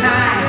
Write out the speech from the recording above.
time.